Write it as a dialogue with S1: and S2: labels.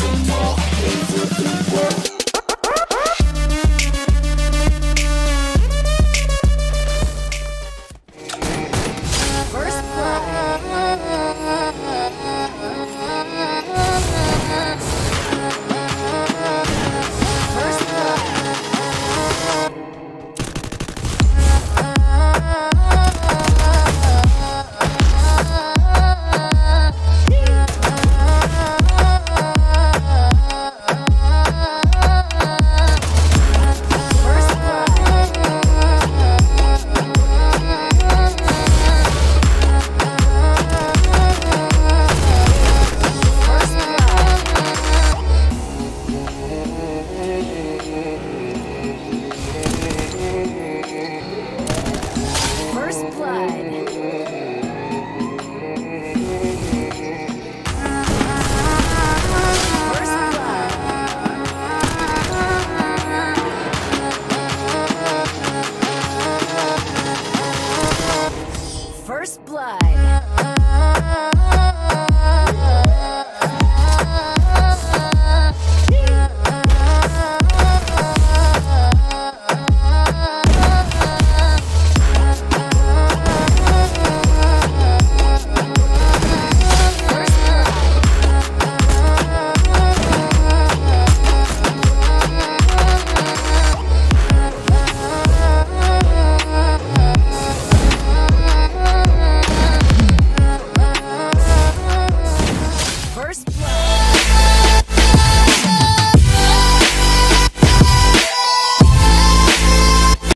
S1: some more. First Blood.